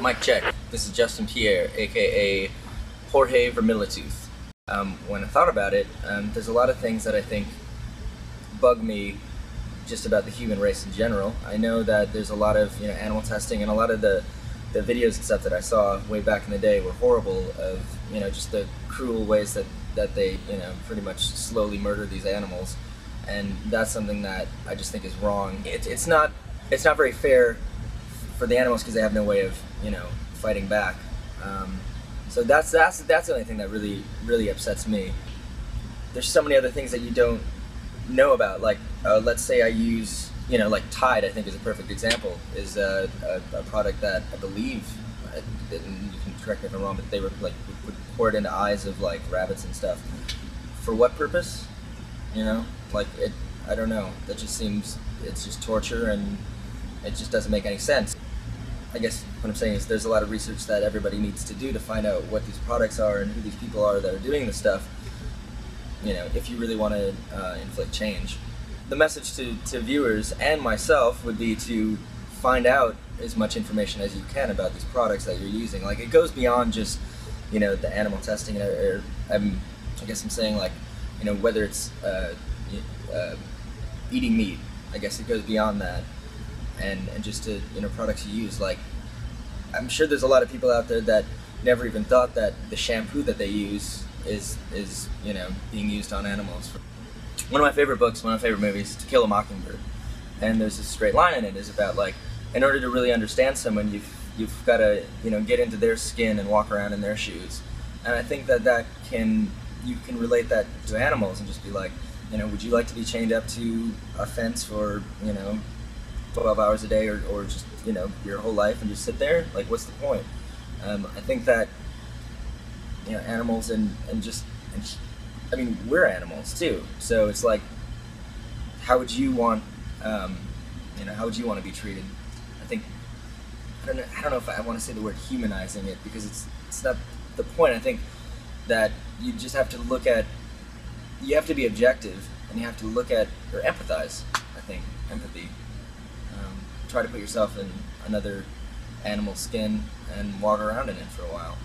Mic check. This is Justin Pierre, aka Jorge Vermilitooth. Um, when I thought about it, um, there's a lot of things that I think bug me just about the human race in general. I know that there's a lot of you know animal testing and a lot of the the videos and stuff that I saw way back in the day were horrible of you know just the cruel ways that that they you know pretty much slowly murder these animals, and that's something that I just think is wrong. It, it's not it's not very fair for the animals because they have no way of you know fighting back. Um, so that's that's that's the only thing that really really upsets me. There's so many other things that you don't know about. Like uh, let's say I use you know like Tide. I think is a perfect example. Is a, a, a product that I believe, and you can correct me if I'm wrong, but they were like would pour it into eyes of like rabbits and stuff. For what purpose? You know, like it. I don't know. That just seems it's just torture and it just doesn't make any sense. I guess what I'm saying is there's a lot of research that everybody needs to do to find out what these products are and who these people are that are doing this stuff. You know, if you really want to uh, inflict change. The message to, to viewers and myself would be to find out as much information as you can about these products that you're using. Like it goes beyond just, you know, the animal testing. Or, or I'm, I guess I'm saying like, you know, whether it's uh, uh, eating meat. I guess it goes beyond that and, and just to you know products you use like i'm sure there's a lot of people out there that never even thought that the shampoo that they use is is you know being used on animals. One of my favorite books one of my favorite movies to kill a mockingbird. And there's this straight line in it is about like in order to really understand someone you've you've got to you know get into their skin and walk around in their shoes. And i think that that can you can relate that to animals and just be like you know would you like to be chained up to a fence for you know 12 hours a day or, or just, you know, your whole life and just sit there? Like, what's the point? Um, I think that, you know, animals and, and just, and, I mean, we're animals too. So it's like, how would you want, um, you know, how would you want to be treated? I think, I don't know, I don't know if I want to say the word humanizing it because it's, it's not the point. I think that you just have to look at, you have to be objective and you have to look at, or empathize, I think, empathy try to put yourself in another animal skin and walk around in it for a while.